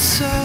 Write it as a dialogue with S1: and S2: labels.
S1: so